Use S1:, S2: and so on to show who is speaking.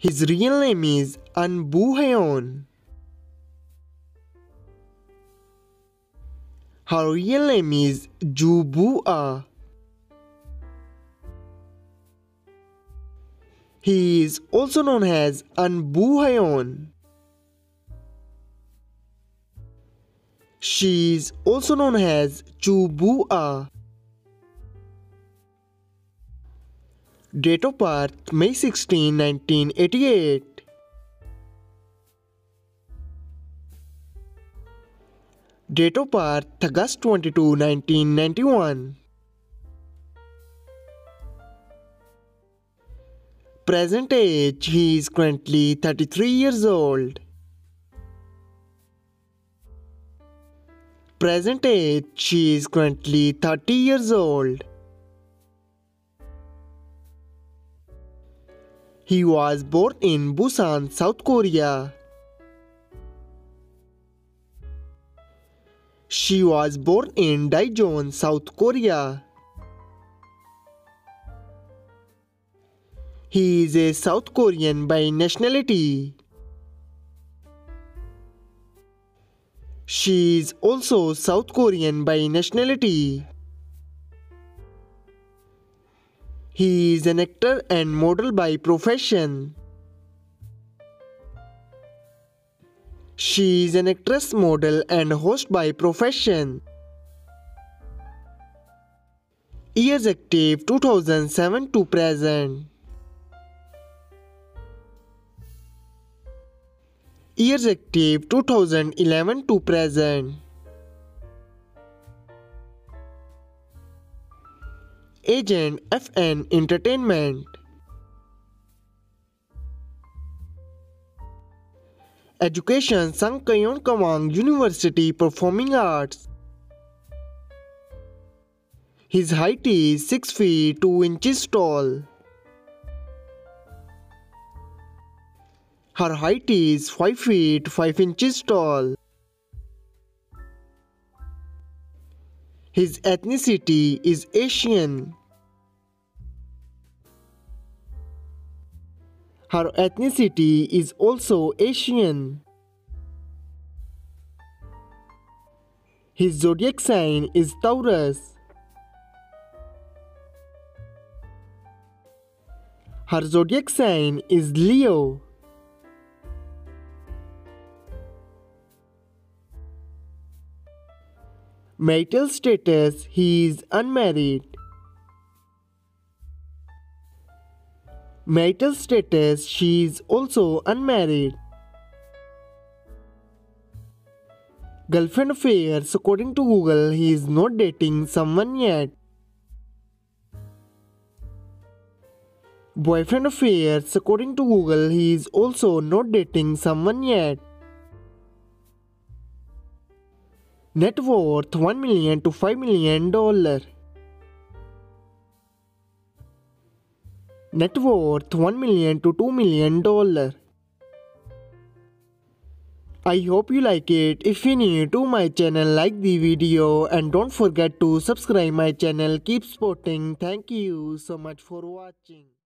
S1: His real name is Ahn Bo Hyun. Her real name is Ju Bua. He is also known as Ahn Bo Hyun. She is also known as Chu Date of birth May 16, 1988. Date of birth August 22, 1991. Present age he is currently 33 years old. Present age she is currently 30 years old. He was born in Busan, South Korea. She was born in Daejeon, South Korea. He is a South Korean by nationality. She is also South Korean by nationality. He is an actor and model by profession. She is an actress, model, and host by profession. Years active 2007 to present. Years active 2011 to present. Agent FN Entertainment. Education Sungkyunkwan University Performing Arts. His height is 6 feet 2 inches tall. Her height is 5 feet 5 inches tall. His ethnicity is Asian. Her ethnicity is also Asian. His zodiac sign is Taurus. Her zodiac sign is Leo. Marital status He is unmarried. Marital status She is also unmarried. Girlfriend affairs According to Google, he is not dating someone yet. Boyfriend affairs According to Google, he is also not dating someone yet. Net worth 1 million to 5 million dollar. Net worth 1 million to 2 million dollar. I hope you like it. If you're new to my channel, like the video and don't forget to subscribe my channel. Keep supporting. Thank you so much for watching.